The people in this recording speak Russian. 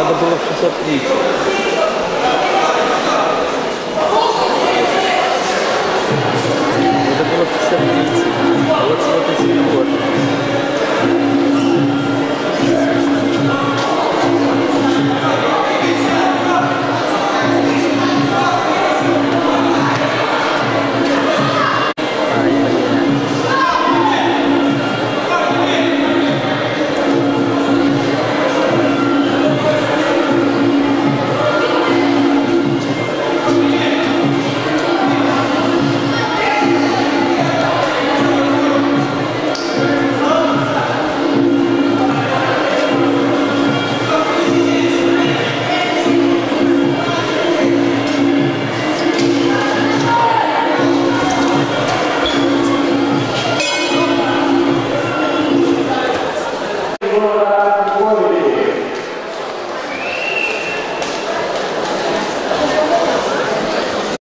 смотрите. Это было 50 А вот смотрите, вот. Ай, glória.